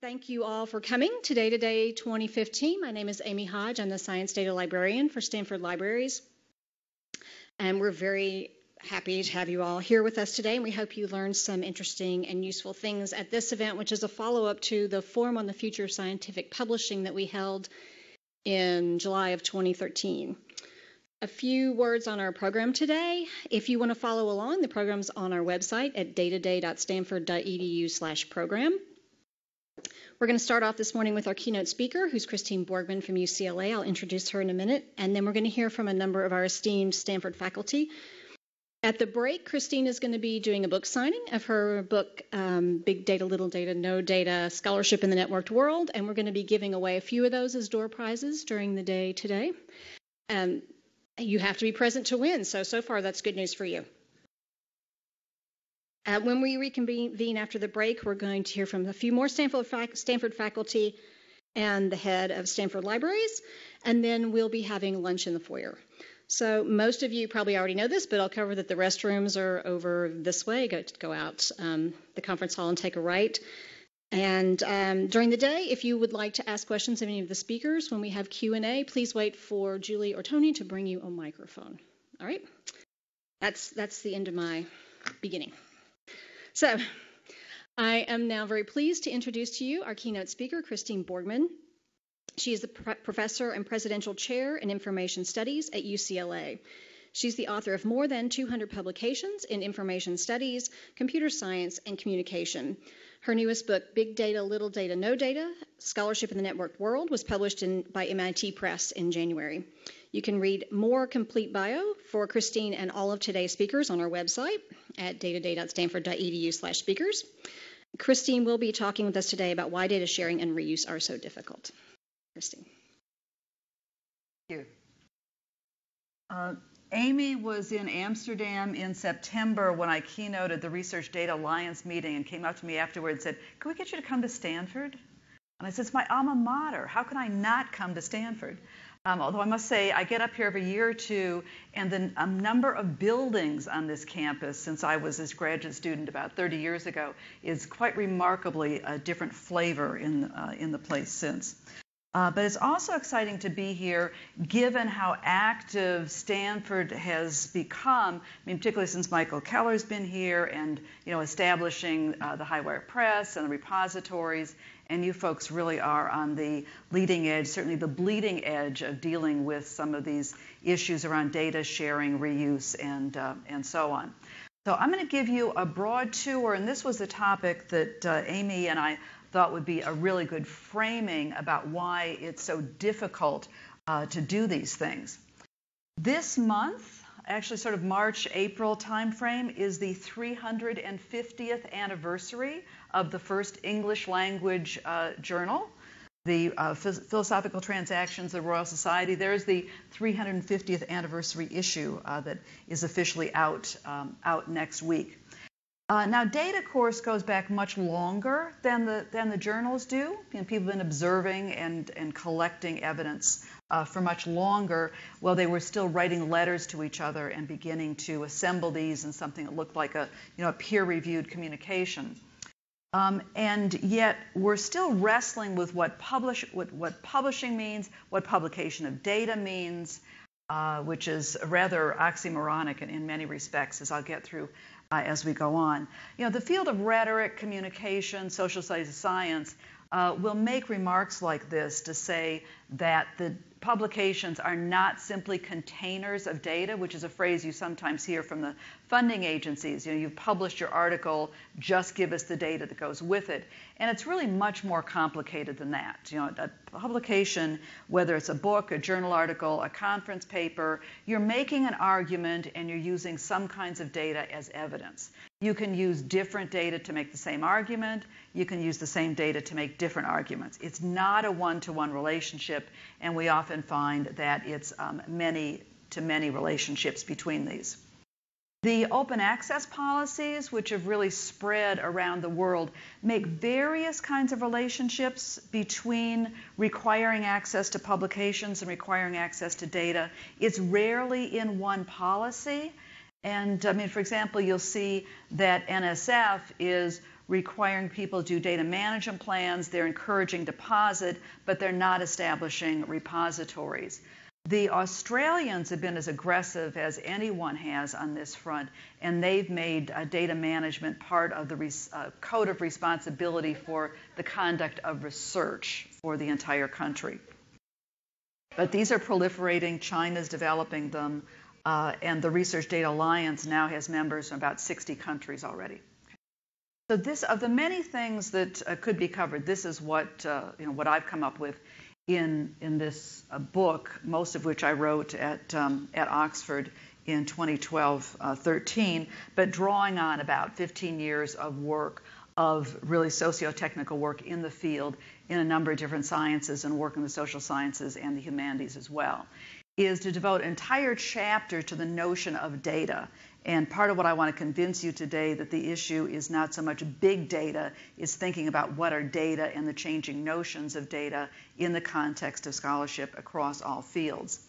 Thank you all for coming to Data Day 2015. My name is Amy Hodge. I'm the Science Data Librarian for Stanford Libraries. And we're very happy to have you all here with us today. And we hope you learned some interesting and useful things at this event, which is a follow up to the Forum on the Future of Scientific Publishing that we held in July of 2013. A few words on our program today. If you want to follow along, the program's on our website at dataday.stanford.edu slash program. We're going to start off this morning with our keynote speaker, who's Christine Borgman from UCLA. I'll introduce her in a minute. And then we're going to hear from a number of our esteemed Stanford faculty. At the break, Christine is going to be doing a book signing of her book, um, Big Data, Little Data, No Data Scholarship in the Networked World. And we're going to be giving away a few of those as door prizes during the day today. Um, you have to be present to win. So, so far, that's good news for you. Uh, when we reconvene after the break, we're going to hear from a few more Stanford, fac- Stanford faculty and the head of Stanford Libraries, and then we'll be having lunch in the foyer. So most of you probably already know this, but I'll cover that the restrooms are over this way. Go, go out um, the conference hall and take a right. And um, during the day, if you would like to ask questions of any of the speakers when we have Q&A, please wait for Julie or Tony to bring you a microphone. All right? That's, that's the end of my beginning. So I am now very pleased to introduce to you our keynote speaker, Christine Borgman. She is the professor and presidential chair in information studies at UCLA. She's the author of more than 200 publications in information studies, computer science, and communication. Her newest book, Big Data, Little Data, No Data Scholarship in the Networked World, was published in, by MIT Press in January. You can read more complete bio for Christine and all of today's speakers on our website at dataday.stanford.edu slash speakers. Christine will be talking with us today about why data sharing and reuse are so difficult. Christine. Thank you. Uh, Amy was in Amsterdam in September when I keynoted the Research Data Alliance meeting and came up to me afterward and said, Can we get you to come to Stanford? And I said, It's my alma mater. How can I not come to Stanford? Um, although I must say, I get up here every year or two, and the um, number of buildings on this campus since I was a graduate student about 30 years ago is quite remarkably a different flavor in, uh, in the place since. Uh, but it's also exciting to be here given how active Stanford has become. I mean, particularly since Michael Keller's been here and, you know, establishing uh, the Highwire Press and the repositories. And you folks really are on the leading edge, certainly the bleeding edge of dealing with some of these issues around data sharing, reuse, and, uh, and so on. So I'm going to give you a broad tour, and this was a topic that uh, Amy and I thought would be a really good framing about why it's so difficult uh, to do these things. This month, actually sort of March, April timeframe, is the 350th anniversary of the first English language uh, journal, the uh, Philosophical Transactions of the Royal Society. There's the 350th anniversary issue uh, that is officially out, um, out next week. Uh, now, data course goes back much longer than the than the journals do. You know, people have been observing and and collecting evidence uh, for much longer, while they were still writing letters to each other and beginning to assemble these in something that looked like a you know a peer-reviewed communication. Um, and yet, we're still wrestling with what publish what, what publishing means, what publication of data means, uh, which is rather oxymoronic in, in many respects, as I'll get through uh, as we go on. You know, the field of rhetoric, communication, social studies, science uh, will make remarks like this to say that the publications are not simply containers of data, which is a phrase you sometimes hear from the funding agencies. You know, you've published your article, just give us the data that goes with it. And it's really much more complicated than that. You know, a publication, whether it's a book, a journal article, a conference paper, you're making an argument and you're using some kinds of data as evidence. You can use different data to make the same argument. You can use the same data to make different arguments. It's not a one-to-one relationship, and we often find that it's um, many to many relationships between these. The open access policies, which have really spread around the world, make various kinds of relationships between requiring access to publications and requiring access to data. It's rarely in one policy. And I mean, for example, you'll see that NSF is requiring people to do data management plans. They're encouraging deposit, but they're not establishing repositories. The Australians have been as aggressive as anyone has on this front, and they've made uh, data management part of the res- uh, code of responsibility for the conduct of research for the entire country. But these are proliferating, China's developing them, uh, and the Research Data Alliance now has members from about 60 countries already. So this, of the many things that uh, could be covered, this is what uh, you know what I've come up with in, in this uh, book, most of which I wrote at, um, at Oxford in 2012 uh, 13, but drawing on about 15 years of work of really socio-technical work in the field in a number of different sciences and work in the social sciences and the humanities as well, is to devote an entire chapter to the notion of data and part of what I want to convince you today that the issue is not so much big data, is thinking about what are data and the changing notions of data in the context of scholarship across all fields.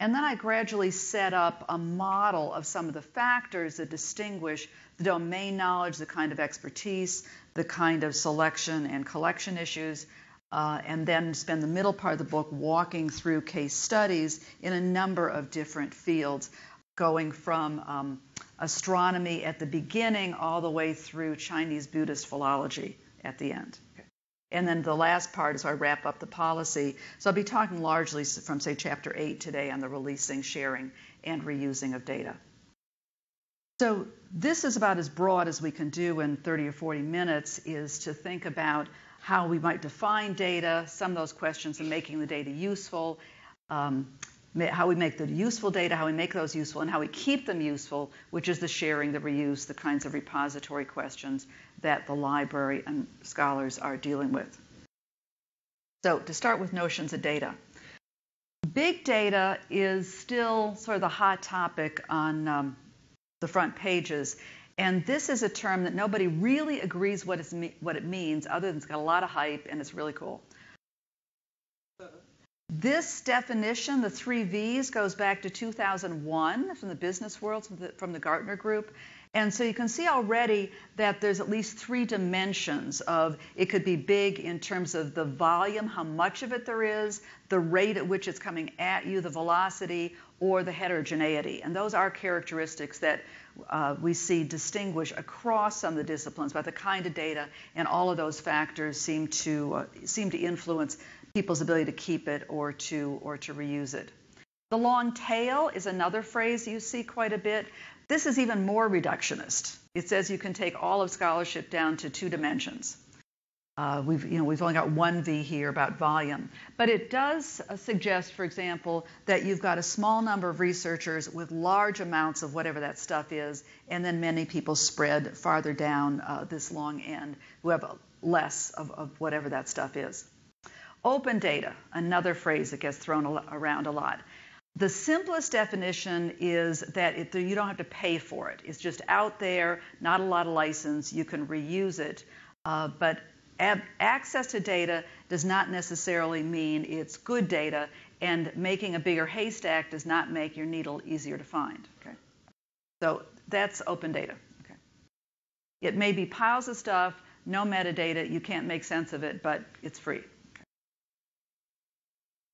And then I gradually set up a model of some of the factors that distinguish the domain knowledge, the kind of expertise, the kind of selection and collection issues, uh, and then spend the middle part of the book walking through case studies in a number of different fields going from um, astronomy at the beginning all the way through Chinese Buddhist philology at the end. And then the last part is I wrap up the policy. So I'll be talking largely from, say, chapter 8 today on the releasing, sharing, and reusing of data. So this is about as broad as we can do in 30 or 40 minutes is to think about how we might define data, some of those questions, and making the data useful, um, how we make the useful data, how we make those useful, and how we keep them useful, which is the sharing, the reuse, the kinds of repository questions that the library and scholars are dealing with. So, to start with notions of data. Big data is still sort of the hot topic on um, the front pages. And this is a term that nobody really agrees what, what it means, other than it's got a lot of hype and it's really cool. This definition, the three V's, goes back to 2001 from the business world, from the, from the Gartner Group. And so you can see already that there's at least three dimensions of it could be big in terms of the volume, how much of it there is, the rate at which it's coming at you, the velocity, or the heterogeneity. And those are characteristics that uh, we see distinguish across some of the disciplines by the kind of data, and all of those factors seem to uh, seem to influence people's ability to keep it or to or to reuse it. The long tail is another phrase you see quite a bit. This is even more reductionist. It says you can take all of scholarship down to two dimensions. Uh, we've, you know, we've only got one V here about volume. But it does uh, suggest, for example, that you've got a small number of researchers with large amounts of whatever that stuff is, and then many people spread farther down uh, this long end who have less of, of whatever that stuff is. Open data, another phrase that gets thrown around a lot. The simplest definition is that it, you don't have to pay for it. It's just out there, not a lot of license. You can reuse it. Uh, but ab- access to data does not necessarily mean it's good data, and making a bigger haystack does not make your needle easier to find. Okay? So that's open data. Okay? It may be piles of stuff, no metadata, you can't make sense of it, but it's free.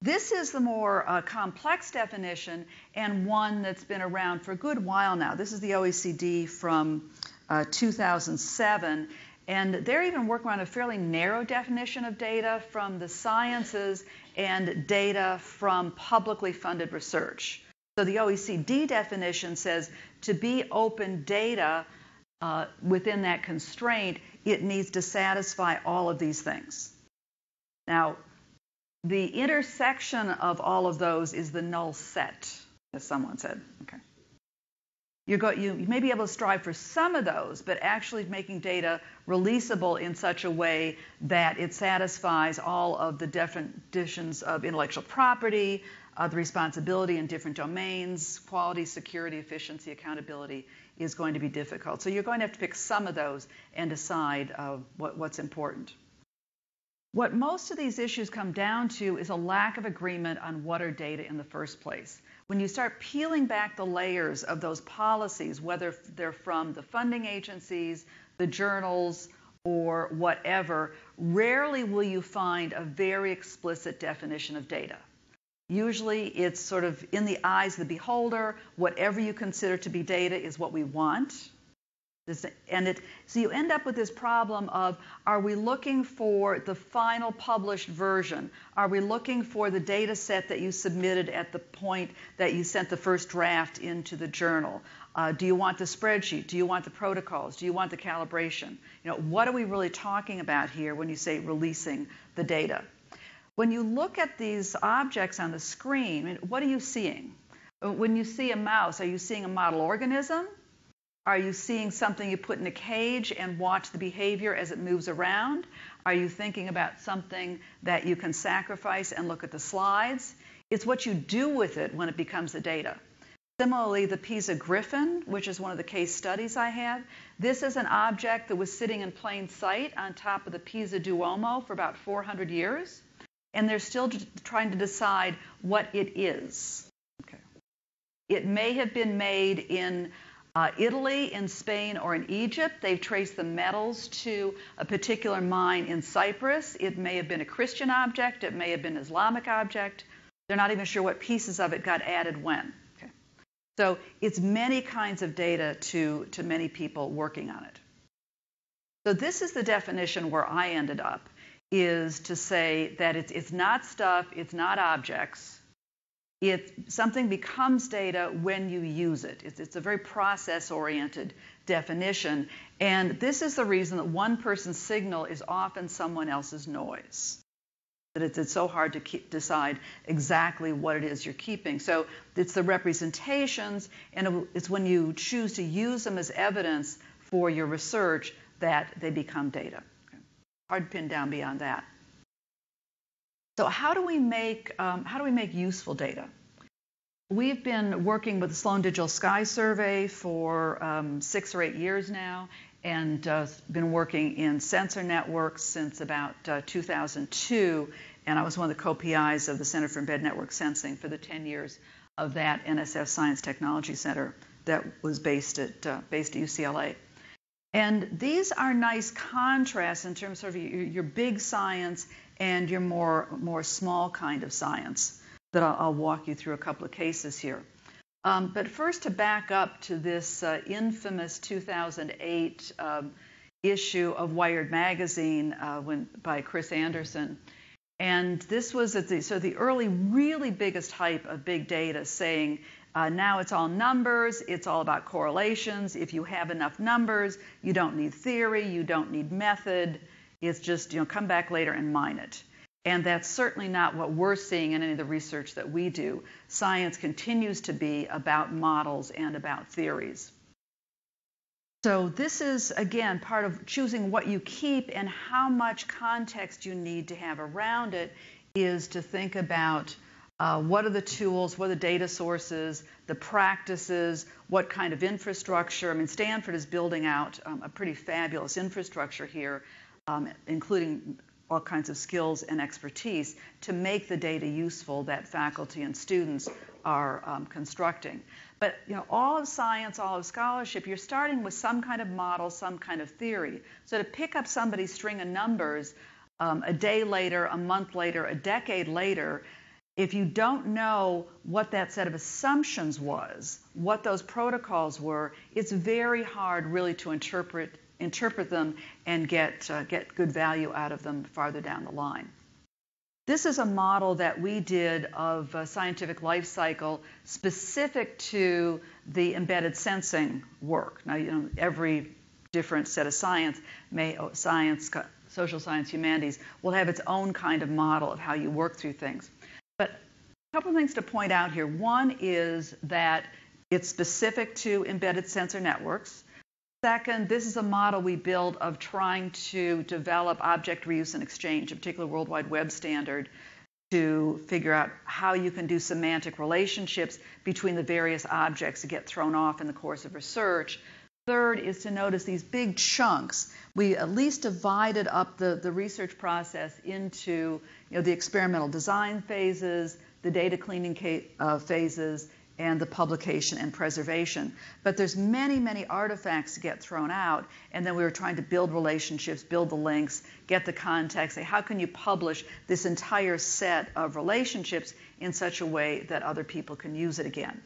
This is the more uh, complex definition and one that's been around for a good while now. This is the OECD from uh, 2007, and they're even working on a fairly narrow definition of data from the sciences and data from publicly funded research. So the OECD definition says to be open data uh, within that constraint, it needs to satisfy all of these things. Now, the intersection of all of those is the null set, as someone said. Okay. You, go, you, you may be able to strive for some of those, but actually making data releasable in such a way that it satisfies all of the definitions of intellectual property, uh, the responsibility in different domains, quality, security, efficiency, accountability is going to be difficult. So you're going to have to pick some of those and decide uh, what, what's important. What most of these issues come down to is a lack of agreement on what are data in the first place. When you start peeling back the layers of those policies, whether they're from the funding agencies, the journals, or whatever, rarely will you find a very explicit definition of data. Usually it's sort of in the eyes of the beholder, whatever you consider to be data is what we want. And it, so you end up with this problem of are we looking for the final published version? Are we looking for the data set that you submitted at the point that you sent the first draft into the journal? Uh, do you want the spreadsheet? Do you want the protocols? Do you want the calibration? You know, what are we really talking about here when you say releasing the data? When you look at these objects on the screen, what are you seeing? When you see a mouse, are you seeing a model organism? Are you seeing something you put in a cage and watch the behavior as it moves around? Are you thinking about something that you can sacrifice and look at the slides? It's what you do with it when it becomes the data. Similarly, the Pisa Griffin, which is one of the case studies I have, this is an object that was sitting in plain sight on top of the Pisa Duomo for about 400 years, and they're still trying to decide what it is. Okay. It may have been made in uh, Italy, in Spain, or in Egypt. They've traced the metals to a particular mine in Cyprus. It may have been a Christian object, it may have been an Islamic object. They're not even sure what pieces of it got added when. So it's many kinds of data to, to many people working on it. So this is the definition where I ended up, is to say that it's, it's not stuff, it's not objects. It, something becomes data when you use it. It's, it's a very process-oriented definition. And this is the reason that one person's signal is often someone else's noise that it's, it's so hard to keep, decide exactly what it is you're keeping. So it's the representations, and it's when you choose to use them as evidence for your research that they become data. Okay. Hard to pin down beyond that. So how do we make um, how do we make useful data? We've been working with the Sloan Digital Sky Survey for um, six or eight years now, and uh, been working in sensor networks since about uh, 2002. And I was one of the co-PIs of the Center for Embedded Network Sensing for the 10 years of that NSF Science Technology Center that was based at uh, based at UCLA. And these are nice contrasts in terms of your, your big science and your more more small kind of science. That I'll, I'll walk you through a couple of cases here. Um, but first, to back up to this uh, infamous 2008 um, issue of Wired magazine uh, when, by Chris Anderson. And this was at the, so the early, really biggest hype of big data saying uh, now it's all numbers, it's all about correlations. If you have enough numbers, you don't need theory, you don't need method. It's just, you know, come back later and mine it. And that's certainly not what we're seeing in any of the research that we do. Science continues to be about models and about theories. So, this is again part of choosing what you keep and how much context you need to have around it is to think about uh, what are the tools, what are the data sources, the practices, what kind of infrastructure. I mean, Stanford is building out um, a pretty fabulous infrastructure here, um, including all kinds of skills and expertise to make the data useful that faculty and students are um, constructing. But you know, all of science, all of scholarship, you're starting with some kind of model, some kind of theory. So to pick up somebody's string of numbers um, a day later, a month later, a decade later, if you don't know what that set of assumptions was, what those protocols were, it's very hard really to interpret interpret them and get, uh, get good value out of them farther down the line. This is a model that we did of a scientific life cycle specific to the embedded sensing work. Now, you know, every different set of science, may, oh, science, social science, humanities, will have its own kind of model of how you work through things. But a couple of things to point out here. One is that it's specific to embedded sensor networks. Second, this is a model we build of trying to develop object reuse and exchange, a particular World Wide Web standard, to figure out how you can do semantic relationships between the various objects that get thrown off in the course of research. Third is to notice these big chunks. We at least divided up the, the research process into you know, the experimental design phases, the data cleaning uh, phases, and the publication and preservation. But there's many, many artifacts to get thrown out, and then we were trying to build relationships, build the links, get the context, say how can you publish this entire set of relationships in such a way that other people can use it again.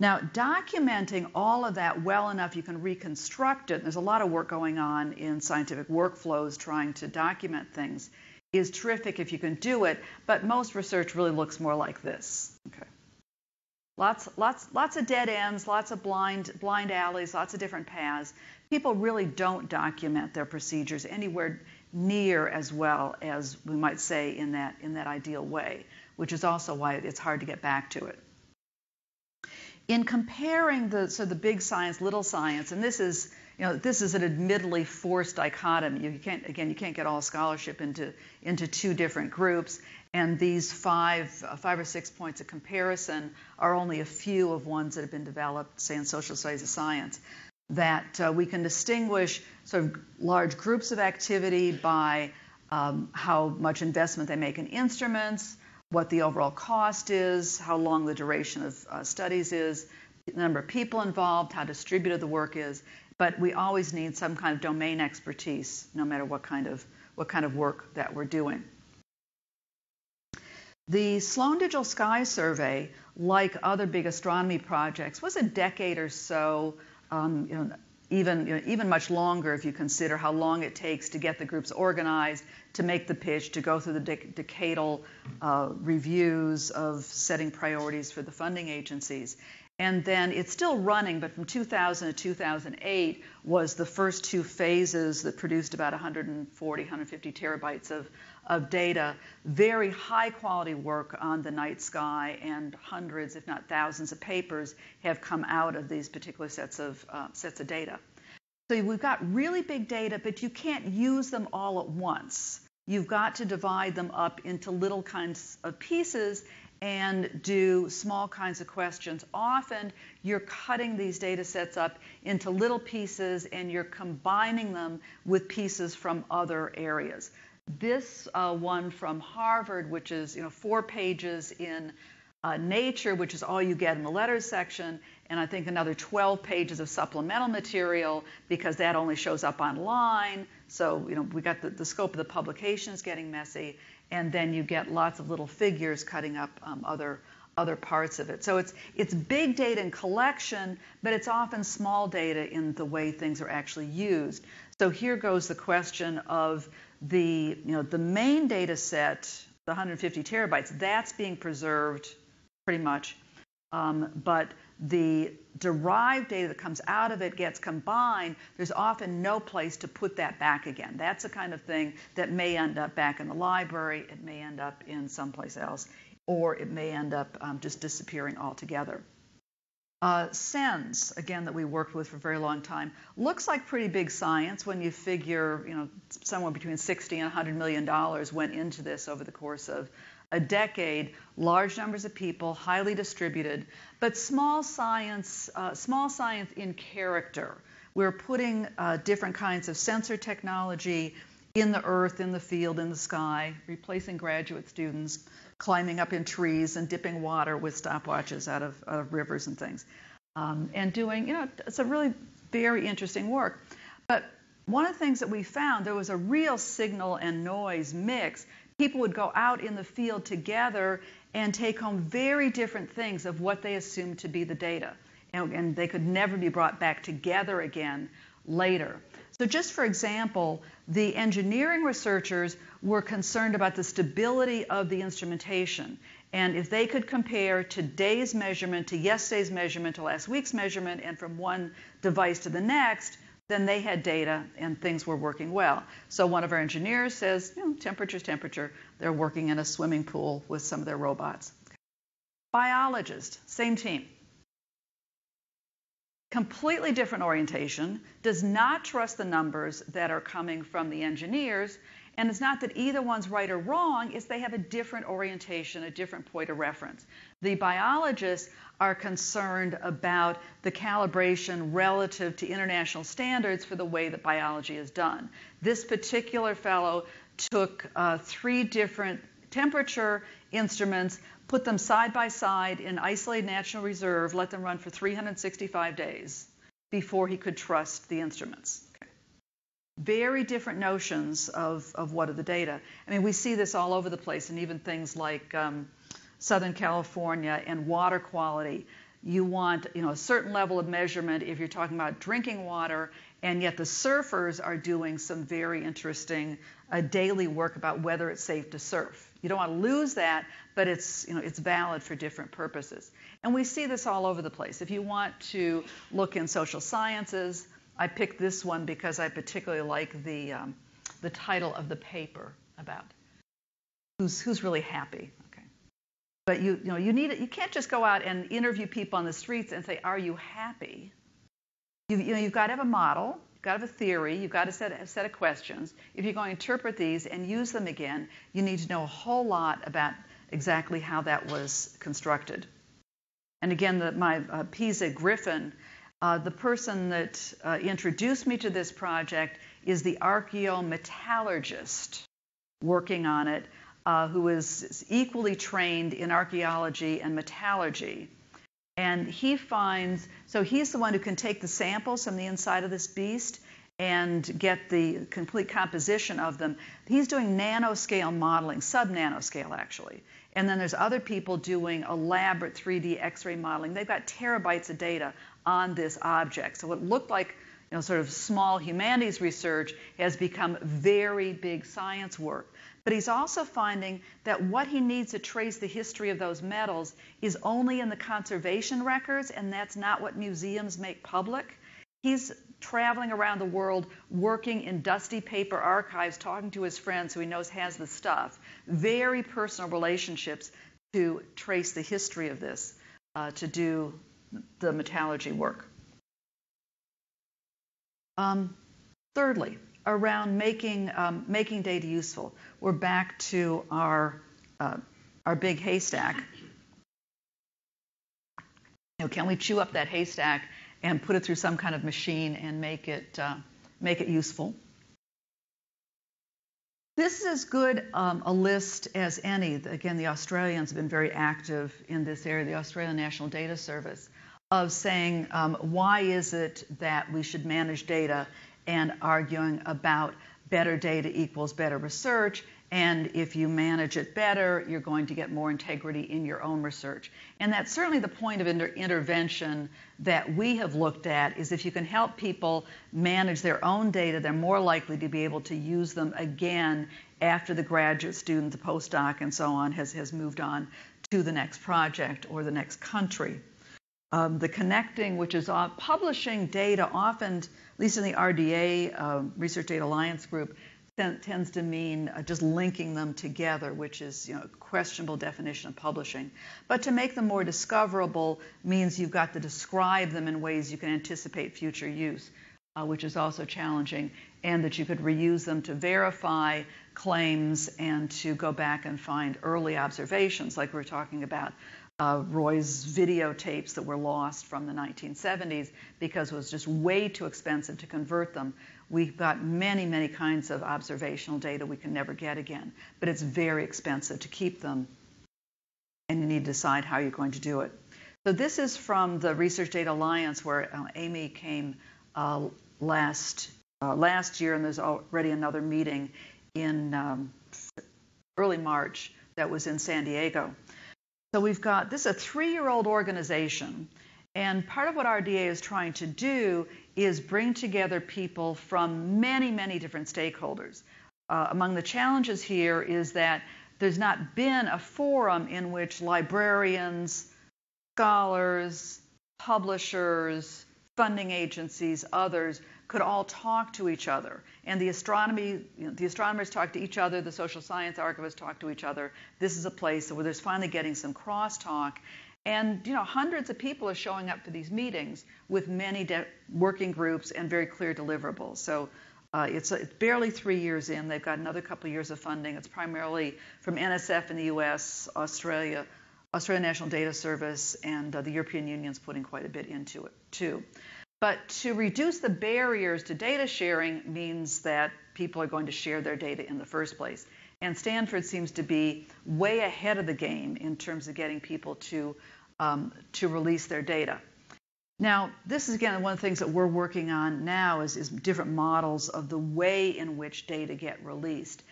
Now, documenting all of that well enough you can reconstruct it, there's a lot of work going on in scientific workflows trying to document things, is terrific if you can do it, but most research really looks more like this. Okay. Lots, lots, lots of dead ends, lots of blind, blind alleys, lots of different paths. People really don't document their procedures anywhere near as well as we might say in that, in that ideal way, which is also why it's hard to get back to it. In comparing the, so the big science, little science, and this is, you know, this is an admittedly forced dichotomy. You can't, again, you can't get all scholarship into, into two different groups. And these five, uh, five or six points of comparison are only a few of ones that have been developed, say, in social studies of science, that uh, we can distinguish sort of large groups of activity by um, how much investment they make in instruments, what the overall cost is, how long the duration of uh, studies is, the number of people involved, how distributed the work is. But we always need some kind of domain expertise, no matter what kind of what kind of work that we're doing. The Sloan Digital Sky Survey, like other big astronomy projects, was a decade or so, um, you know, even, you know, even much longer if you consider how long it takes to get the groups organized, to make the pitch, to go through the dec- decadal uh, reviews of setting priorities for the funding agencies. And then it's still running, but from 2000 to 2008 was the first two phases that produced about 140, 150 terabytes of, of data. Very high quality work on the night sky, and hundreds, if not thousands, of papers have come out of these particular sets of, uh, sets of data. So we've got really big data, but you can't use them all at once. You've got to divide them up into little kinds of pieces and do small kinds of questions. Often you're cutting these data sets up into little pieces and you're combining them with pieces from other areas. This uh, one from Harvard, which is you know four pages in uh, Nature, which is all you get in the letters section, and I think another 12 pages of supplemental material because that only shows up online. So you know we got the, the scope of the publication is getting messy, and then you get lots of little figures cutting up um, other other parts of it. So it's it's big data in collection, but it's often small data in the way things are actually used. So here goes the question of the, you know, the main data set, the 150 terabytes, that's being preserved pretty much. Um, but the derived data that comes out of it gets combined, there's often no place to put that back again. That's the kind of thing that may end up back in the library, it may end up in someplace else, or it may end up um, just disappearing altogether. Uh, CENS, again, that we worked with for a very long time, looks like pretty big science when you figure, you know, somewhere between 60 and 100 million dollars went into this over the course of a decade. Large numbers of people, highly distributed, but small science, uh, small science in character. We're putting uh, different kinds of sensor technology in the earth, in the field, in the sky, replacing graduate students climbing up in trees and dipping water with stopwatches out of, out of rivers and things. Um, and doing, you know, it's a really very interesting work. But one of the things that we found, there was a real signal and noise mix. People would go out in the field together and take home very different things of what they assumed to be the data. And, and they could never be brought back together again later. So, just for example, the engineering researchers were concerned about the stability of the instrumentation. And if they could compare today's measurement to yesterday's measurement to last week's measurement and from one device to the next, then they had data and things were working well. So one of our engineers says, you know, temperature's temperature. They're working in a swimming pool with some of their robots. Biologist, same team completely different orientation, does not trust the numbers that are coming from the engineers, and it's not that either one's right or wrong, it's they have a different orientation, a different point of reference. The biologists are concerned about the calibration relative to international standards for the way that biology is done. This particular fellow took uh, three different temperature instruments, put them side by side in isolated national reserve, let them run for 365 days before he could trust the instruments. Very different notions of, of what are the data. I mean, we see this all over the place, and even things like um, Southern California and water quality. You want you know, a certain level of measurement if you're talking about drinking water, and yet the surfers are doing some very interesting uh, daily work about whether it's safe to surf. You don't want to lose that, but it's, you know, it's valid for different purposes. And we see this all over the place. If you want to look in social sciences, I picked this one because I particularly like the, um, the title of the paper about who's, who's really happy. Okay. But you, you, know, you, need, you can't just go out and interview people on the streets and say, Are you happy? You, you know, you've got to have a model You've got to have a theory. You've got to set a set of questions. If you're going to interpret these and use them again, you need to know a whole lot about exactly how that was constructed. And again, the, my uh, Pisa Griffin, uh, the person that uh, introduced me to this project is the archaeometallurgist working on it, uh, who is equally trained in archaeology and metallurgy. And he finds, so he's the one who can take the samples from the inside of this beast and get the complete composition of them. He's doing nanoscale modeling, sub nanoscale actually. And then there's other people doing elaborate 3D X ray modeling. They've got terabytes of data on this object. So what looked like you know, sort of small humanities research has become very big science work. But he's also finding that what he needs to trace the history of those metals is only in the conservation records, and that's not what museums make public. He's traveling around the world working in dusty paper archives, talking to his friends who he knows has the stuff. Very personal relationships to trace the history of this, uh, to do the metallurgy work. Um, thirdly, around making, um, making data useful. We're back to our, uh, our big haystack. You know, can we chew up that haystack and put it through some kind of machine and make it, uh, make it useful? This is as good um, a list as any. Again, the Australians have been very active in this area, the Australian National Data Service, of saying um, why is it that we should manage data and arguing about better data equals better research. And if you manage it better, you're going to get more integrity in your own research. And that's certainly the point of inter- intervention that we have looked at is if you can help people manage their own data, they're more likely to be able to use them again after the graduate student, the postdoc, and so on has, has moved on to the next project or the next country. Um, the connecting, which is publishing data, often, at least in the RDA, uh, Research Data Alliance Group, tends to mean uh, just linking them together, which is you know, a questionable definition of publishing. But to make them more discoverable means you've got to describe them in ways you can anticipate future use, uh, which is also challenging, and that you could reuse them to verify claims and to go back and find early observations, like we we're talking about uh, Roy's videotapes that were lost from the 1970s because it was just way too expensive to convert them. We've got many, many kinds of observational data we can never get again, but it's very expensive to keep them, and you need to decide how you're going to do it. So this is from the Research Data Alliance, where uh, Amy came uh, last uh, last year, and there's already another meeting in um, early March that was in San Diego. So we've got this is a three-year-old organization, and part of what RDA is trying to do is bring together people from many, many different stakeholders. Uh, among the challenges here is that there's not been a forum in which librarians, scholars, publishers, funding agencies, others could all talk to each other. And the astronomy, you know, the astronomers talk to each other, the social science archivists talk to each other. This is a place where there's finally getting some crosstalk. And you know, hundreds of people are showing up to these meetings with many de- working groups and very clear deliverables. So uh, it's, it's, barely three years in. They've got another couple years of funding. It's primarily from NSF in the U.S., Australia, Australian National Data Service, and uh, the European Union's putting quite a bit into it too. But to reduce the barriers to data sharing means that people are going to share their data in the first place. And Stanford seems to be way ahead of the game in terms of getting people to, um, to release their data. Now, this is again one of the things that we're working on now is, is different models of the way in which data get released.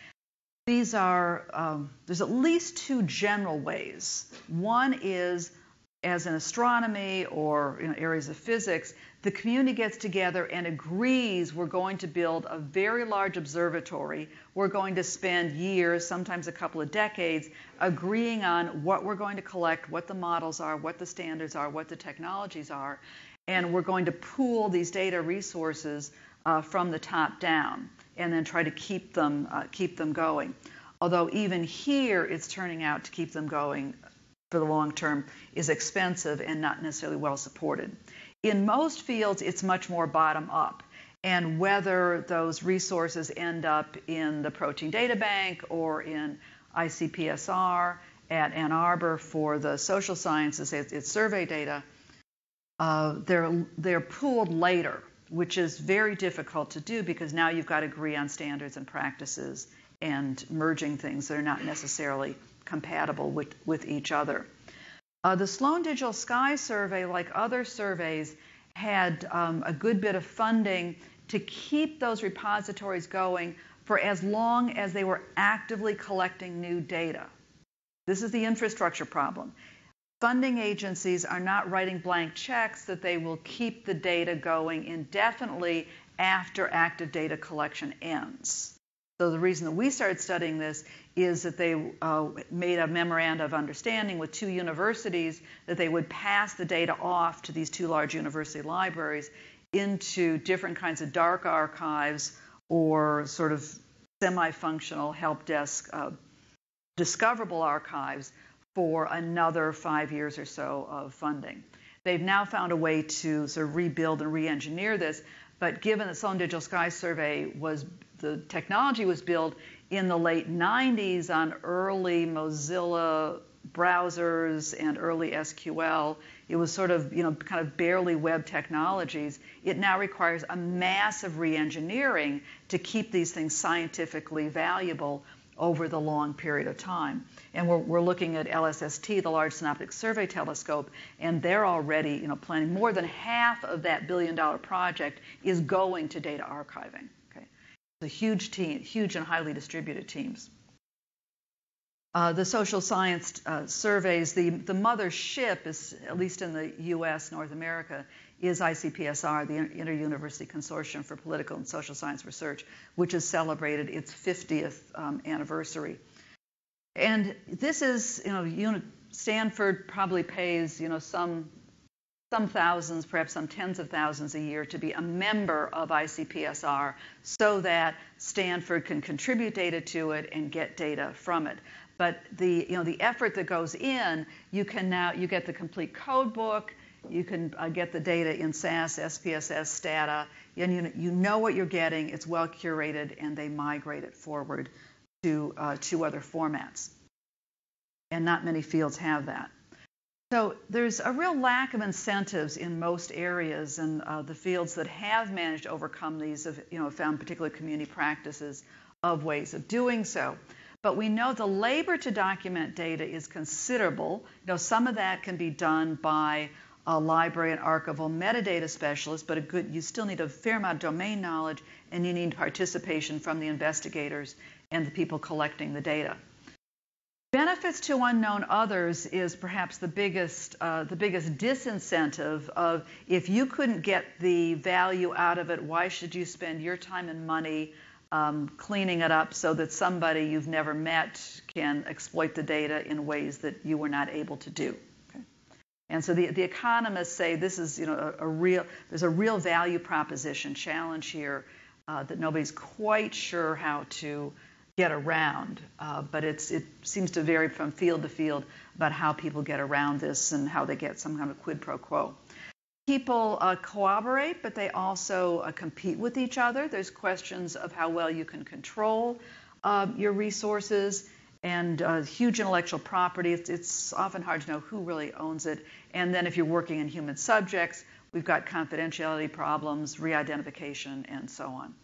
These are, um, there's at least two general ways. One is as in astronomy or in areas of physics, the community gets together and agrees we're going to build a very large observatory. We're going to spend years, sometimes a couple of decades, agreeing on what we're going to collect, what the models are, what the standards are, what the technologies are, and we're going to pool these data resources uh, from the top down and then try to keep them uh, keep them going. Although even here, it's turning out to keep them going for the long term is expensive and not necessarily well supported. In most fields, it's much more bottom up. And whether those resources end up in the Protein Data Bank or in ICPSR at Ann Arbor for the social sciences, it's survey data, uh, they're, they're pooled later, which is very difficult to do because now you've got to agree on standards and practices and merging things that are not necessarily compatible with, with each other. Uh, the Sloan Digital Sky Survey, like other surveys, had um, a good bit of funding to keep those repositories going for as long as they were actively collecting new data. This is the infrastructure problem. Funding agencies are not writing blank checks that they will keep the data going indefinitely after active data collection ends. So the reason that we started studying this is that they uh, made a memorandum of understanding with two universities that they would pass the data off to these two large university libraries into different kinds of dark archives or sort of semi-functional help desk uh, discoverable archives for another five years or so of funding. They've now found a way to sort of rebuild and re-engineer this, but given that Sloan Digital Sky Survey was the technology was built in the late 90s on early Mozilla browsers and early SQL. It was sort of, you know, kind of barely web technologies. It now requires a massive reengineering to keep these things scientifically valuable over the long period of time. And we're, we're looking at LSST, the Large Synoptic Survey Telescope, and they're already, you know, planning more than half of that billion dollar project is going to data archiving a huge team, huge and highly distributed teams. Uh, the social science uh, surveys, the, the mother ship is, at least in the U.S., North America, is ICPSR, the Inter-University Consortium for Political and Social Science Research, which has celebrated its 50th um, anniversary. And this is, you know, Stanford probably pays, you know, some some thousands, perhaps some tens of thousands a year to be a member of ICPSR so that Stanford can contribute data to it and get data from it. But the, you know, the effort that goes in, you can now, you get the complete code book, you can uh, get the data in SAS, SPSS, Stata, and you, you know what you're getting, it's well curated, and they migrate it forward to, uh, to other formats. And not many fields have that. So there's a real lack of incentives in most areas, and uh, the fields that have managed to overcome these have, you know, found particular community practices of ways of doing so. But we know the labor to document data is considerable. You know, some of that can be done by a library and archival metadata specialist, but a good, you still need a fair amount of domain knowledge, and you need participation from the investigators and the people collecting the data. Benefits to unknown others is perhaps the biggest, uh, the biggest disincentive of if you couldn't get the value out of it, why should you spend your time and money um, cleaning it up so that somebody you've never met can exploit the data in ways that you were not able to do? Okay. And so the, the economists say this is, you know, a, a real, there's a real value proposition challenge here uh, that nobody's quite sure how to get around. Uh, but it seems to vary from field to field about how people get around this and how they get some kind of quid pro quo. People uh, cooperate, but they also uh, compete with each other. There's questions of how well you can control uh, your resources and uh, huge intellectual property. It's, it's often hard to know who really owns it. And then if you're working in human subjects, we've got confidentiality problems, re identification, and so on.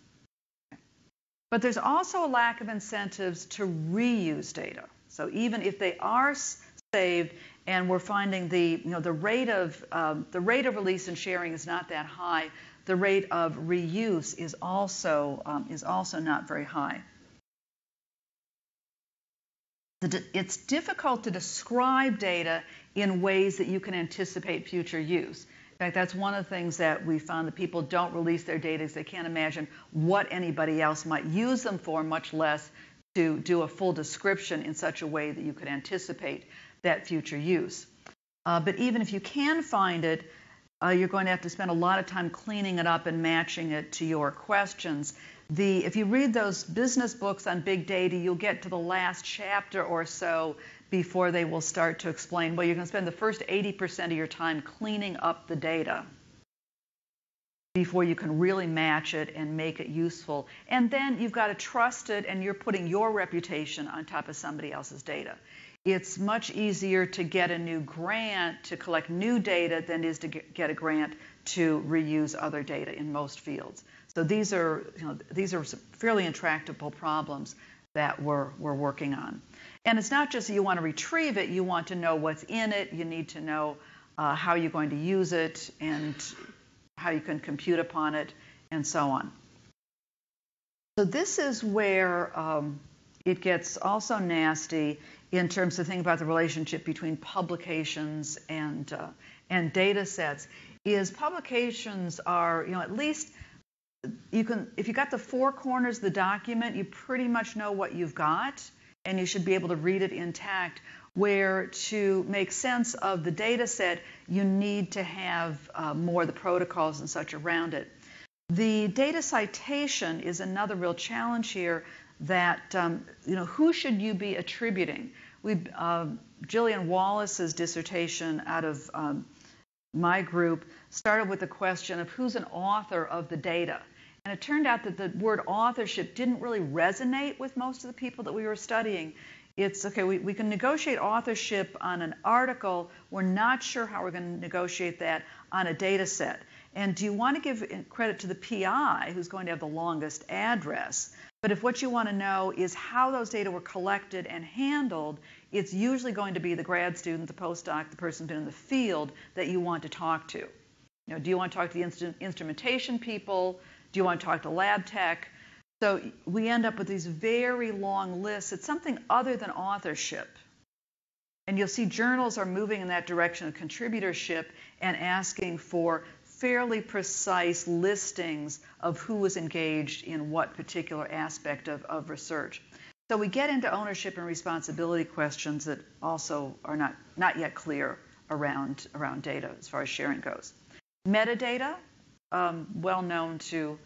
But there's also a lack of incentives to reuse data. So even if they are saved and we're finding the, you know, the rate of um, the rate of release and sharing is not that high, the rate of reuse is also um, is also not very high. It's difficult to describe data in ways that you can anticipate future use. In fact, that's one of the things that we found that people don't release their data because they can't imagine what anybody else might use them for, much less to do a full description in such a way that you could anticipate that future use. Uh, but even if you can find it, uh, you're going to have to spend a lot of time cleaning it up and matching it to your questions. The, if you read those business books on big data, you'll get to the last chapter or so before they will start to explain, well, you're going to spend the first 80% of your time cleaning up the data before you can really match it and make it useful. And then you've got to trust it, and you're putting your reputation on top of somebody else's data it's much easier to get a new grant to collect new data than it is to get a grant to reuse other data in most fields. So these are, you know, these are fairly intractable problems that we're, we're working on. And it's not just that you want to retrieve it, you want to know what's in it, you need to know uh, how you're going to use it and how you can compute upon it, and so on. So this is where um, it gets also nasty in terms of thinking about the relationship between publications and uh, and data sets is publications are you know at least you can if you got the four corners of the document you pretty much know what you've got and you should be able to read it intact where to make sense of the data set you need to have uh, more of the protocols and such around it the data citation is another real challenge here that um, you know who should you be attributing? We uh, Jillian Wallis's dissertation out of um, my group started with the question of who's an author of the data. And it turned out that the word authorship didn't really resonate with most of the people that we were studying. It's okay, we, we can negotiate authorship on an article. We're not sure how we're going to negotiate that on a data set. And do you want to give credit to the PI who's going to have the longest address? But if what you want to know is how those data were collected and handled, it's usually going to be the grad student, the postdoc, the person who's been in the field that you want to talk to. You know, do you want to talk to the inst- instrumentation people? Do you want to talk to lab tech? So we end up with these very long lists. It's something other than authorship. And you'll see journals are moving in that direction of contributorship and asking for fairly precise listings of who was engaged in what particular aspect of, of research. So we get into ownership and responsibility questions that also are not, not yet clear around, around data as far as sharing goes. Metadata, um, well known to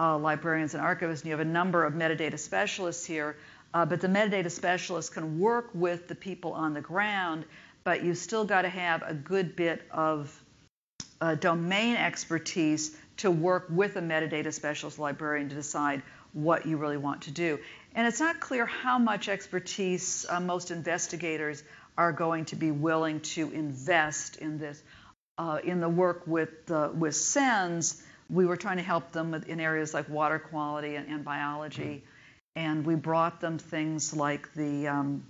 uh, librarians and archivists, and you have a number of metadata specialists here, uh, but the metadata specialists can work with the people on the ground, but you still got to have a good bit of uh, domain expertise to work with a metadata specialist librarian to decide what you really want to do. And it's not clear how much expertise uh, most investigators are going to be willing to invest in this. Uh, in the work with uh, with CENS, we were trying to help them with, in areas like water quality and, and biology, and we brought them things like the um,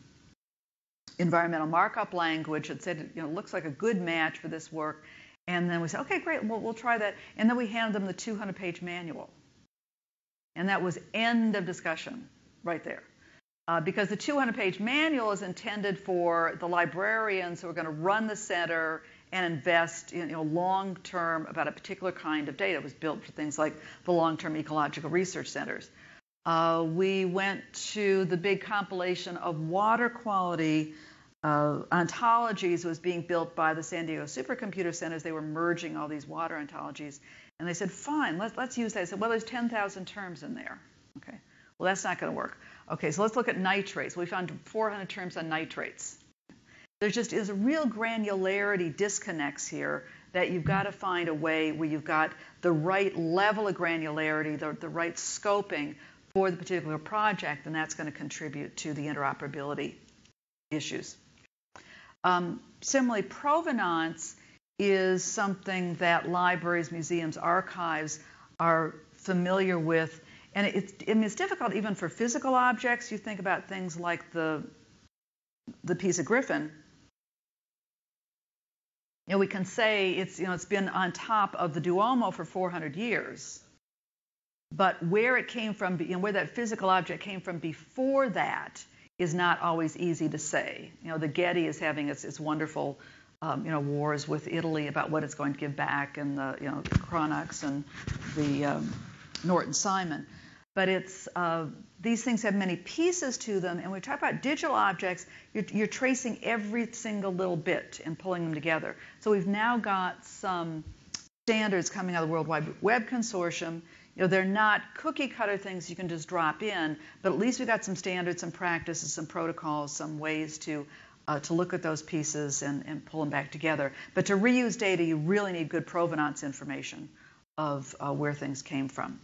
environmental markup language that said, you know, looks like a good match for this work. And then we said, okay, great, we'll, we'll try that. And then we handed them the 200 page manual. And that was end of discussion right there. Uh, because the 200 page manual is intended for the librarians who are going to run the center and invest in you know, long term about a particular kind of data. It was built for things like the long term ecological research centers. Uh, we went to the big compilation of water quality uh, ontologies was being built by the San Diego Supercomputer Centers. They were merging all these water ontologies. And they said, fine, let's, let's use that. I said, well, there's 10,000 terms in there. Okay, well, that's not going to work. Okay, so let's look at nitrates. We found 400 terms on nitrates. There just is a real granularity disconnects here that you've got to find a way where you've got the right level of granularity, the, the right scoping for the particular project, and that's going to contribute to the interoperability issues. Um, similarly, provenance is something that libraries, museums, archives are familiar with, and it's, I mean, it's difficult even for physical objects. You think about things like the, the Pisa griffin. Know, we can say it's, you know, it's been on top of the Duomo for 400 years. But where it came from, you know, where that physical object came from before that is not always easy to say. You know, the Getty is having its, its wonderful, um, you know, wars with Italy about what it's going to give back, and the, you know, Cranachs and the um, Norton Simon. But it's uh, these things have many pieces to them, and when we talk about digital objects, you're, you're tracing every single little bit and pulling them together. So we've now got some standards coming out of the World Wide Web Consortium you know, they're not cookie cutter things you can just drop in, but at least we've got some standards, some practices, some protocols, some ways to uh, to look at those pieces and, and pull them back together. But to reuse data, you really need good provenance information of uh, where things came from.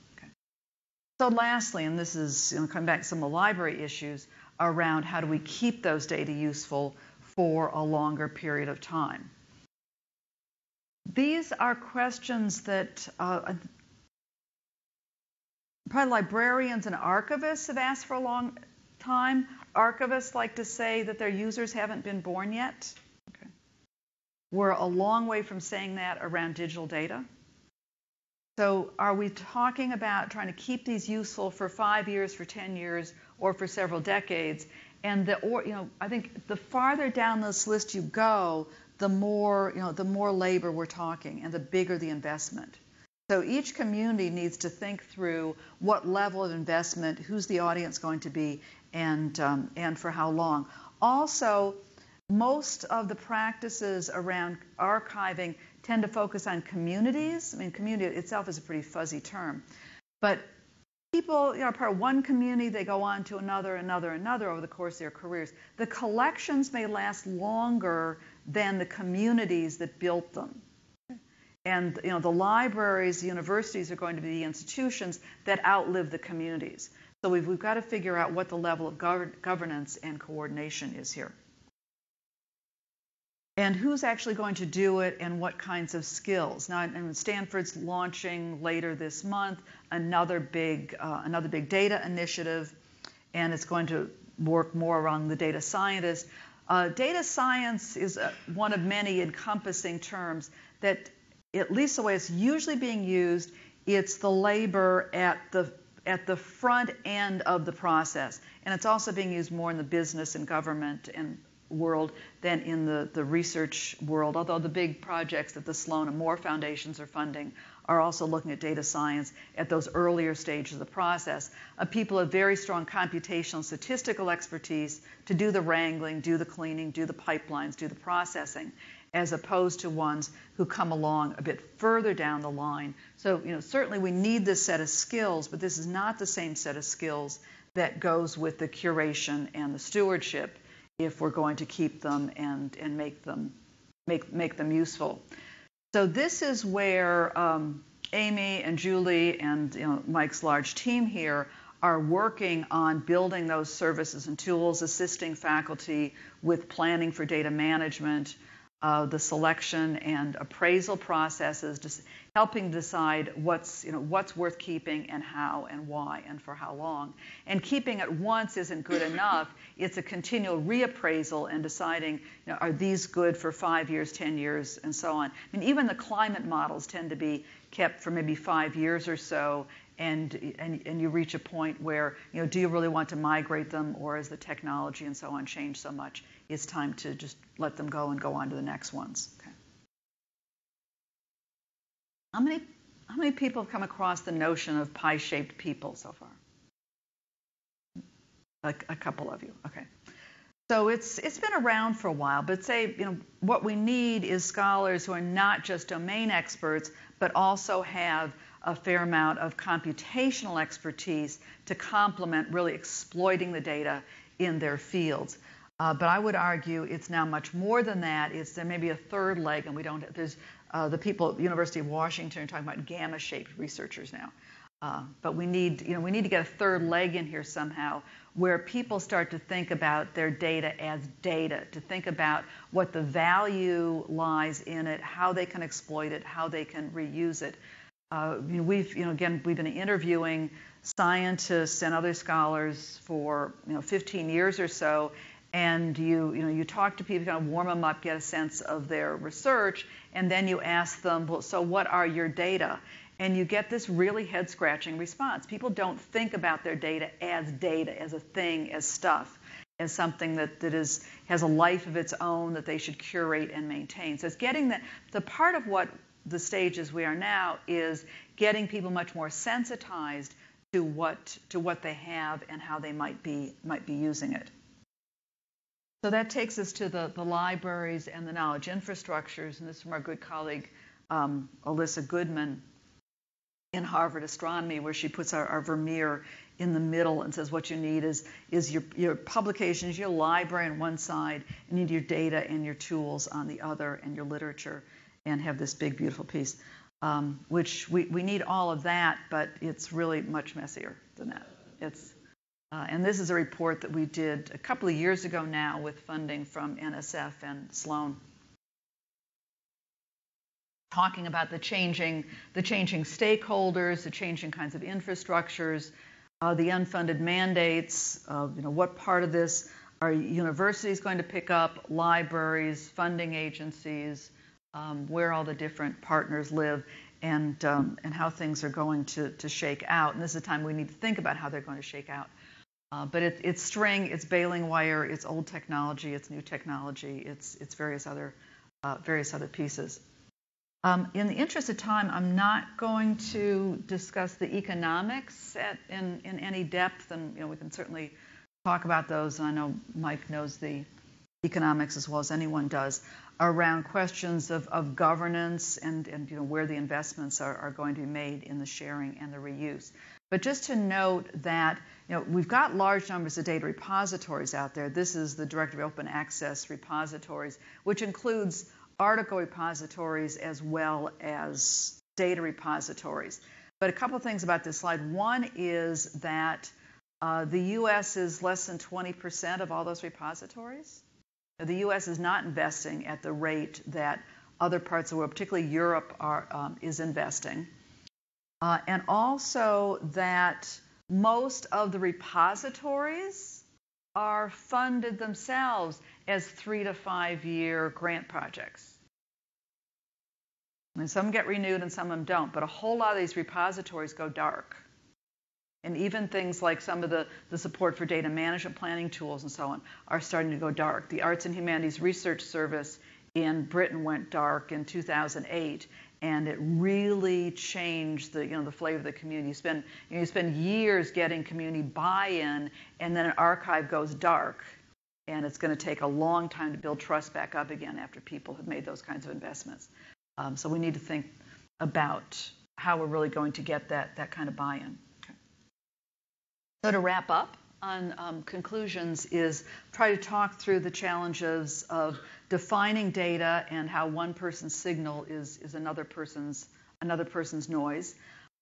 So lastly, and this is you know, coming back to some of the library issues around how do we keep those data useful for a longer period of time. These are questions that uh, probably librarians and archivists have asked for a long time. Archivists like to say that their users haven't been born yet. Okay. We're a long way from saying that around digital data. So, are we talking about trying to keep these useful for five years, for 10 years, or for several decades? And the, or, you know, I think the farther down this list you go, the more, you know, the more labor we're talking, and the bigger the investment. So each community needs to think through what level of investment, who's the audience going to be, and, um, and for how long. Also, most of the practices around archiving tend to focus on communities. I mean, community itself is a pretty fuzzy term. But people you know, are part of one community, they go on to another, another, another over the course of their careers. The collections may last longer than the communities that built them. And you know, the libraries, the universities are going to be the institutions that outlive the communities. So we've, we've got to figure out what the level of gov- governance and coordination is here. And who's actually going to do it and what kinds of skills. Now, and Stanford's launching later this month another big, uh, another big data initiative, and it's going to work more around the data scientist. Uh, data science is uh, one of many encompassing terms that at least the way it's usually being used, it's the labor at the at the front end of the process. And it's also being used more in the business and government and world than in the, the research world, although the big projects that the Sloan and Moore foundations are funding are also looking at data science at those earlier stages of the process. Uh, people have very strong computational statistical expertise to do the wrangling, do the cleaning, do the pipelines, do the processing as opposed to ones who come along a bit further down the line. So, you know, certainly we need this set of skills, but this is not the same set of skills that goes with the curation and the stewardship if we're going to keep them and, and make them make make them useful. So this is where um, Amy and Julie and you know, Mike's large team here are working on building those services and tools, assisting faculty with planning for data management, uh, the selection and appraisal processes, helping decide what's you know what's worth keeping and how and why and for how long. And keeping it once isn't good enough. It's a continual reappraisal and deciding you know, are these good for five years, ten years, and so on. I mean, even the climate models tend to be kept for maybe five years or so. And, and, and you reach a point where, you know, do you really want to migrate them, or has the technology and so on changed so much? It's time to just let them go and go on to the next ones. How many, how many people have come across the notion of pi-shaped people so far? A, a couple of you. Okay. So it's it's been around for a while, but say you know what we need is scholars who are not just domain experts, but also have a fair amount of computational expertise to complement really exploiting the data in their fields. Uh, but I would argue it's now much more than that. It's there may be a third leg, and we don't. There's uh, the people at the University of Washington are talking about gamma-shaped researchers now. Uh, but we need, you know, we need to get a third leg in here somehow, where people start to think about their data as data, to think about what the value lies in it, how they can exploit it, how they can reuse it. uh, you know, we've, you know, again, we've been interviewing scientists and other scholars for, you know, 15 years or so, and you, you know, you talk to people, kind of warm them up, get a sense of their research, and then you ask them, well, so what are your data? And you get this really head-scratching response. People don't think about their data as data, as a thing, as stuff, as something that, that is has a life of its own that they should curate and maintain. So it's getting that the part of what the stages we are now is getting people much more sensitized to what to what they have and how they might be might be using it. So that takes us to the, the libraries and the knowledge infrastructures, and this is from our good colleague um, Alyssa Goodman in Harvard Astronomy, where she puts our, our Vermeer in the middle and says what you need is, is your, your publications, your library on one side, and you need your data and your tools on the other, and your literature, and have this big, beautiful piece. Um, which we, we need all of that, but it's really much messier than that. It's uh, and this is a report that we did a couple of years ago now with funding from NSF and Sloan, talking about the changing, the changing stakeholders, the changing kinds of infrastructures, uh, the unfunded mandates. You know, what part of this are universities going to pick up? Libraries, funding agencies, um, where all the different partners live, and um, and how things are going to to shake out. And this is a time we need to think about how they're going to shake out. Uh, but it, it's string, it's baling wire, it's old technology, it's new technology, it's, it's various other uh, various other pieces. Um, in the interest of time, I'm not going to discuss the economics at, in, in any depth, and you know we can certainly talk about those. And I know Mike knows the economics as well as anyone does around questions of, of governance and, and you know where the investments are, are going to be made in the sharing and the reuse. But just to note that you know, we've got large numbers of data repositories out there. This is the Directory Open Access repositories, which includes article repositories as well as data repositories. But a couple of things about this slide. One is that uh, the U.S. is less than 20% of all those repositories. The U.S. is not investing at the rate that other parts of the world, particularly Europe, are, um, is investing. Uh, and also that most of the repositories are funded themselves as three to five year grant projects. And some get renewed and some of them don't, but a whole lot of these repositories go dark. And even things like some of the, the support for data management planning tools and so on are starting to go dark. The Arts and Humanities Research Service in Britain went dark in 2008, and it really changed the you know the flavor of the community. You spend you, know, you spend years getting community buy-in, and then an archive goes dark, and it's going to take a long time to build trust back up again after people have made those kinds of investments. Um, so we need to think about how we're really going to get that that kind of buy-in. Okay. So to wrap up on um, conclusions is try to talk through the challenges of defining data and how one person's signal is, is another person's another person's noise.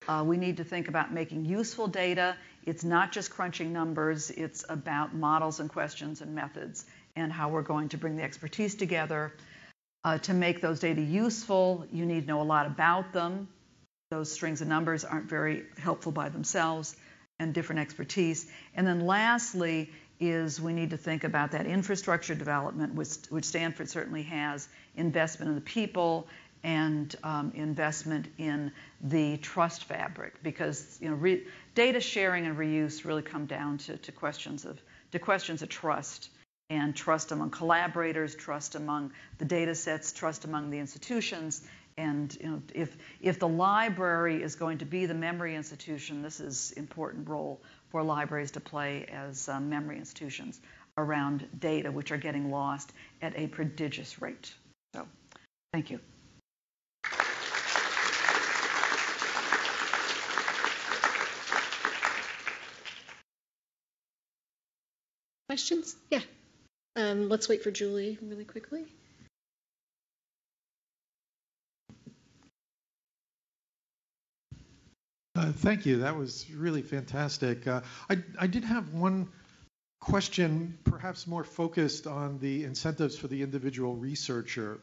Uh, we need to think about making useful data. It's not just crunching numbers, it's about models and questions and methods and how we're going to bring the expertise together. Uh, to make those data useful, you need to know a lot about them. Those strings of numbers aren't very helpful by themselves and different expertise. And then lastly, is we need to think about that infrastructure development, which, which Stanford certainly has, investment in the people, and um, investment in the trust fabric, because you know re- data sharing and reuse really come down to, to questions of to questions of trust and trust among collaborators, trust among the data sets, trust among the institutions. And you know, if, if the library is going to be the memory institution, this is important role for libraries to play as um, memory institutions around data, which are getting lost at a prodigious rate. So, thank you. Questions? Yeah. Um, let's wait for Julie really quickly. Thank you. That was really fantastic. Uh, I, I did have one question, perhaps more focused on the incentives for the individual researcher.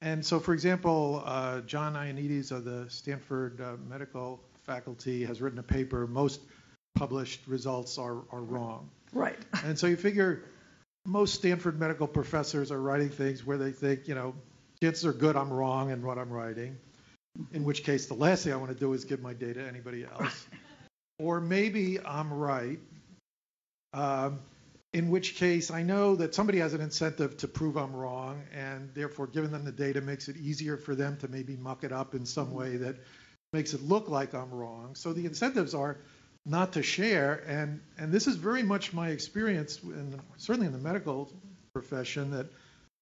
And so, for example, uh, John Ioannidis of the Stanford uh, Medical Faculty has written a paper. Most published results are, are wrong. Right. And so you figure most Stanford medical professors are writing things where they think, you know, chances are good I'm wrong in what I'm writing. In which case, the last thing I want to do is give my data to anybody else. Or maybe I'm right, um, in which case I know that somebody has an incentive to prove I'm wrong, and therefore giving them the data makes it easier for them to maybe muck it up in some way that makes it look like I'm wrong. So the incentives are not to share, and and this is very much my experience, in, certainly in the medical profession, that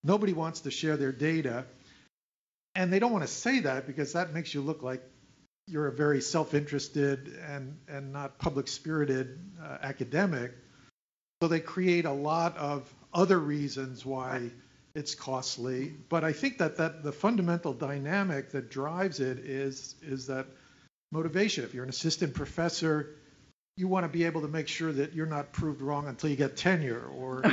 nobody wants to share their data, and they don't want to say that because that makes you look like you're a very self-interested and and not public-spirited uh, academic. So they create a lot of other reasons why it's costly. But I think that, that the fundamental dynamic that drives it is, is that motivation. If you're an assistant professor, you want to be able to make sure that you're not proved wrong until you get tenure. Or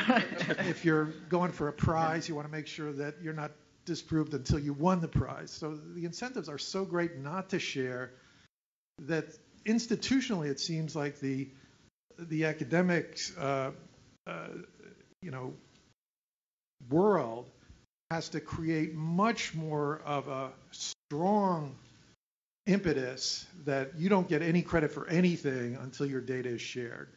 if you're going for a prize, you want to make sure that you're not disproved until you won the prize. So the incentives are so great not to share that institutionally it seems like the the academic, uh, uh, you know, world has to create much more of a strong impetus that you don't get any credit for anything until your data is shared,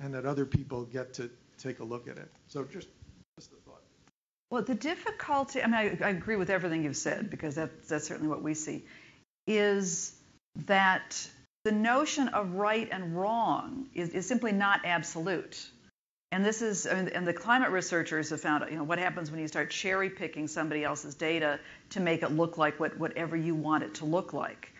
and that other people get to take a look at it. So just. Well, the difficulty, I mean, I, I agree with everything you've said because that, that's certainly what we see, is that the notion of right and wrong is, is simply not absolute. And this is, and the climate researchers have found, you know, what happens when you start cherry picking somebody else's data to make it look like what, whatever you want it to look like.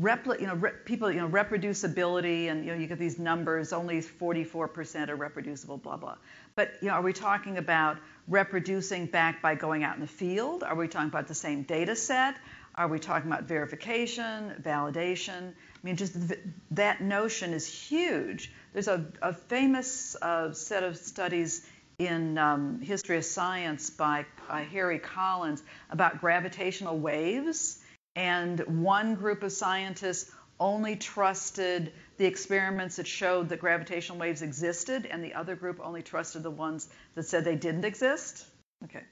Repli, you know, re, people, you know, reproducibility, and you know, you get these numbers. Only 44% are reproducible, blah blah. But you know, are we talking about reproducing back by going out in the field? Are we talking about the same data set? Are we talking about verification, validation? I mean, just th- that notion is huge. There's a, a famous uh, set of studies in um, History of Science by uh, Harry Collins about gravitational waves. And one group of scientists only trusted the experiments that showed that gravitational waves existed, and the other group only trusted the ones that said they didn't exist. Okay.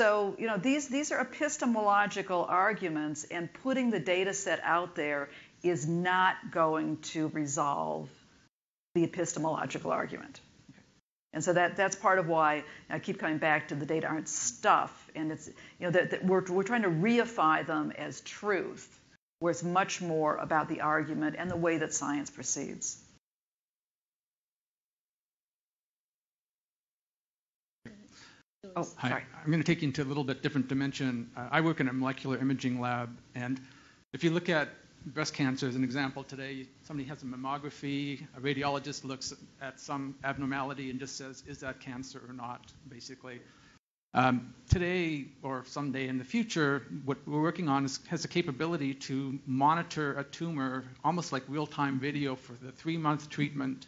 So, you know, these, these are epistemological arguments, and putting the data set out there is not going to resolve the epistemological argument. And so that, that's part of why I keep coming back to the data aren't stuff, and it's you know that, that we're, we're trying to reify them as truth, where it's much more about the argument and the way that science proceeds. Oh, Hi. Sorry. I'm going to take you into a little bit different dimension. Uh, I work in a molecular imaging lab, and if you look at breast cancer as an example today, somebody has a mammography, a radiologist looks at some abnormality and just says, is that cancer or not, basically. Um, today, or someday in the future, what we're working on is, has the capability to monitor a tumor almost like real time video for the three month treatment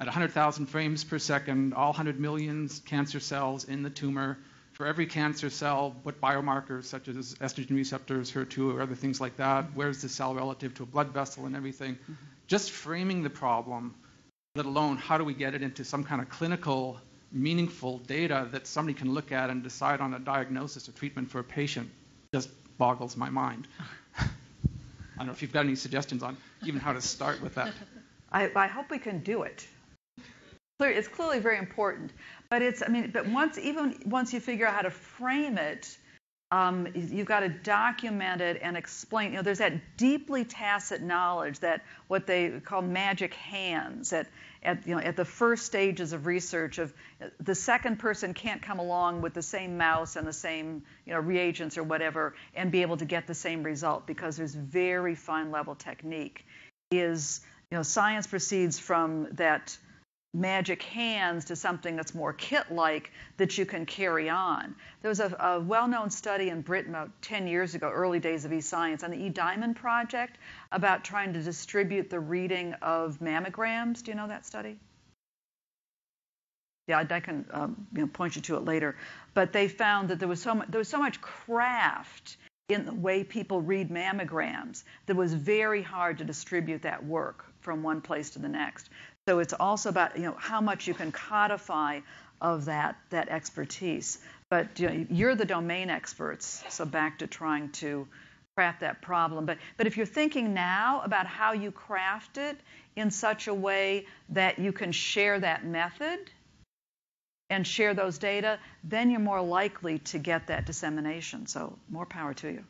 at 100,000 frames per second, all 100 million cancer cells in the tumor. For every cancer cell, what biomarkers such as estrogen receptors, HER2, or other things like that, where's the cell relative to a blood vessel and everything. Mm-hmm. Just framing the problem, let alone how do we get it into some kind of clinical, meaningful data that somebody can look at and decide on a diagnosis or treatment for a patient, just boggles my mind. I don't know if you've got any suggestions on even how to start with that. I, I hope we can do it it's clearly very important. But it's, I mean, but once, even once you figure out how to frame it, um, you've got to document it and explain. You know, there's that deeply tacit knowledge that what they call magic hands at, at you know at the first stages of research of the second person can't come along with the same mouse and the same you know reagents or whatever and be able to get the same result because there's very fine level technique. Is you know science proceeds from that magic hands to something that's more kit like that you can carry on. There was a, a well known study in Britain about 10 years ago, early days of eScience, on the eDiamond project about trying to distribute the reading of mammograms. Do you know that study? Yeah, I can um, you know, point you to it later. But they found that there was so much, there was so much craft in the way people read mammograms that was very hard to distribute that work from one place to the next. So it's also about you know how much you can codify of that that expertise. But you know, you're the domain experts, so back to trying to craft that problem. But but if you're thinking now about how you craft it in such a way that you can share that method and share those data, then you're more likely to get that dissemination. So more power to you.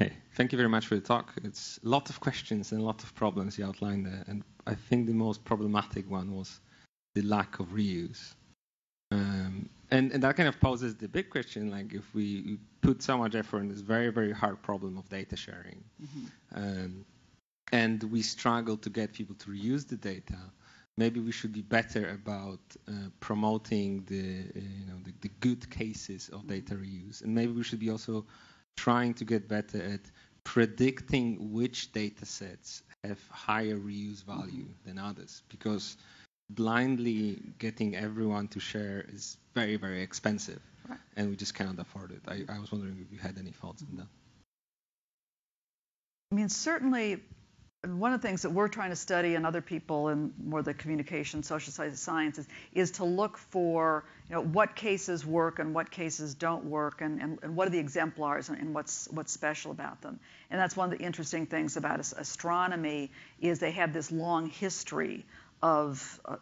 Hey, thank you very much for the talk. It's a lot of questions and a lot of problems you outlined there. And I think the most problematic one was the lack of reuse. Um, and, and that kind of poses the big question, like if we put so much effort in this very, very hard problem of data sharing, mm-hmm. um, and we struggle to get people to reuse the data, maybe we should be better about uh, promoting the, uh, you know, the, the, good cases of data reuse. And maybe we should be also trying to get better at predicting which data sets have higher reuse value mm-hmm. than others. Because blindly getting everyone to share is very, very expensive, right. and we just cannot afford it. I, I, was wondering if you had any thoughts on that. I mean, certainly, one of the things that we're trying to study, and other people in more the communication, social sciences, is to look for you know, what cases work and what cases don't work, and, and, and what are the exemplars and, and, what's what's special about them. And that's one of the interesting things about astronomy is they have this long history of uh,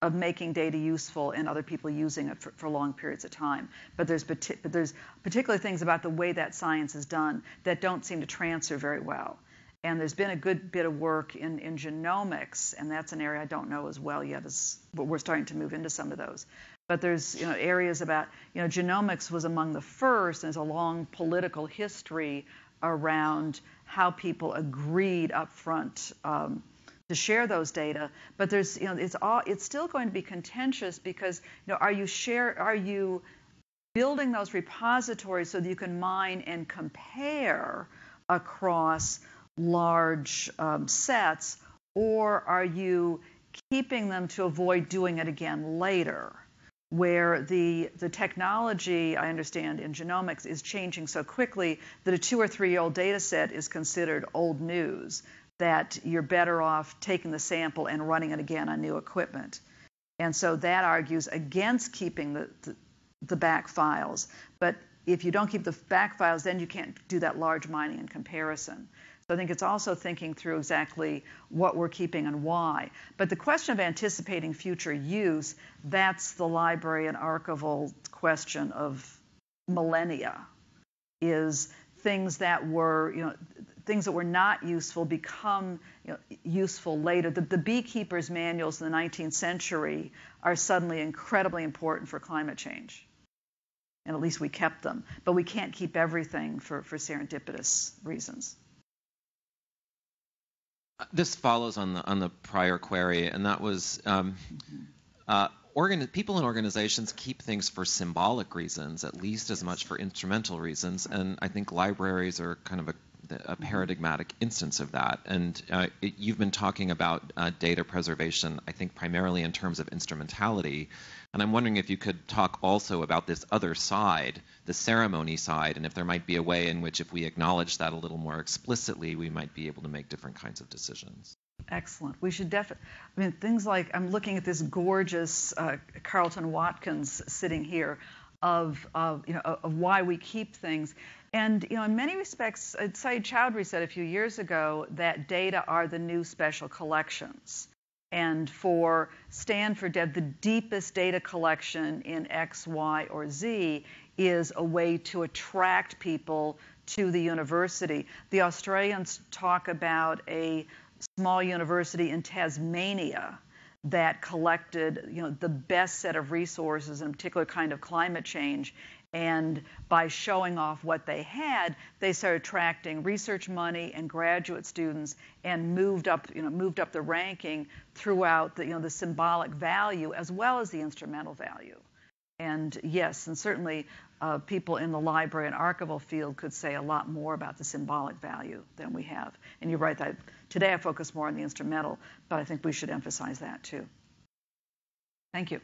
of making data useful and other people using it for, for long periods of time. But there's, but there's particular things about the way that science is done that don't seem to transfer very well. And there's been a good bit of work in, in genomics, and that's an area I don't know as well yet, as, but we're starting to move into some of those. But there's you know, areas about, you know, genomics was among the first, and there's a long political history around how people agreed up front um, to share those data. But there's, you know, it's all, it's still going to be contentious because, you know, are you share, are you building those repositories so that you can mine and compare across large um, sets, or are you keeping them to avoid doing it again later? Where the, the technology, I understand, in genomics is changing so quickly that a two or three year old data set is considered old news that you're better off taking the sample and running it again on new equipment. And so that argues against keeping the, the, the back files. But if you don't keep the back files, then you can't do that large mining and comparison. So I think it's also thinking through exactly what we're keeping and why. But the question of anticipating future use, that's the library and archival question of millennia, is things that were, you know, things that were not useful become you know, useful later. The, the, beekeepers' manuals in the 19th century are suddenly incredibly important for climate change. And at least we kept them. But we can't keep everything for, for serendipitous reasons. This follows on the on the prior query, and that was um, uh, people in organizations keep things for symbolic reasons, at least as much for instrumental reasons. And I think libraries are kind of a a paradigmatic instance of that. And uh, it, you've been talking about uh, data preservation, I think, primarily in terms of instrumentality. And I'm wondering if you could talk also about this other side, the ceremony side, and if there might be a way in which, if we acknowledge that a little more explicitly, we might be able to make different kinds of decisions. Excellent. We should definitely. I mean, things like I'm looking at this gorgeous uh, Carleton Watkins sitting here of, of, you know, of why we keep things. And you know, in many respects, uh, Sayeed Choudhury said a few years ago that data are the new special collections. And for Stanford to have the deepest data collection in X, Y, or Z is a way to attract people to the university. The Australians talk about a small university in Tasmania that collected you know, the best set of resources in a particular kind of climate change and by showing off what they had, they started attracting research money and graduate students and moved up, you know, moved up the ranking throughout the, you know, the symbolic value as well as the instrumental value. And yes, and certainly uh, people in the library and archival field could say a lot more about the symbolic value than we have. And you're right that today I focus more on the instrumental, but I think we should emphasize that too. Thank you.